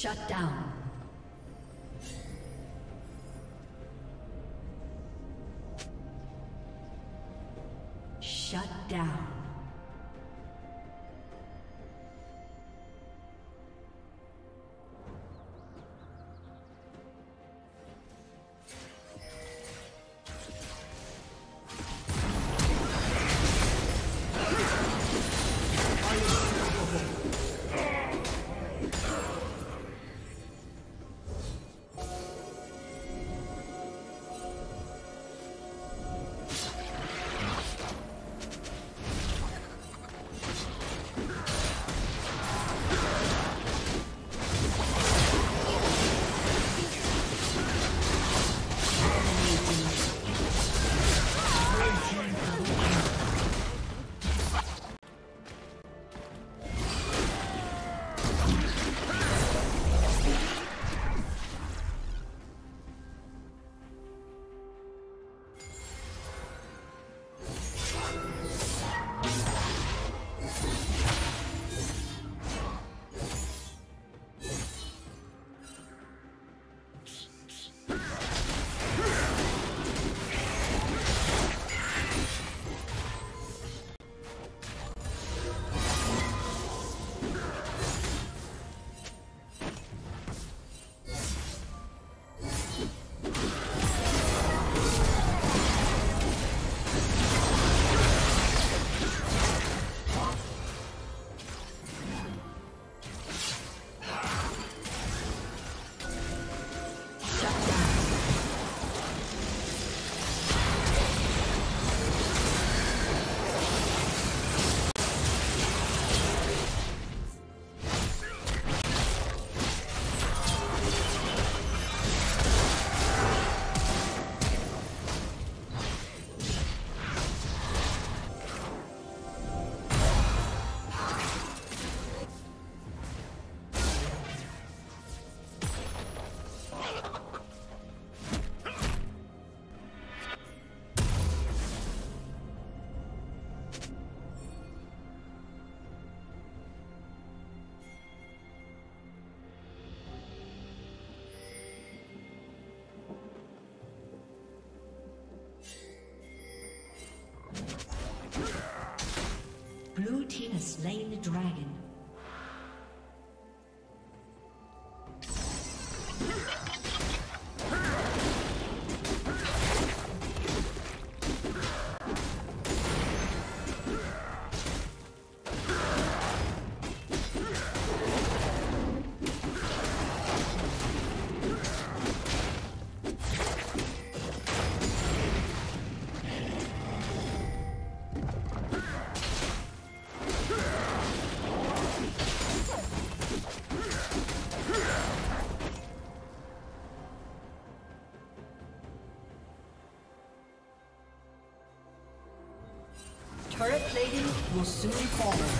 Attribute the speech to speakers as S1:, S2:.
S1: Shut down. Slain the dragon. Will soon fall.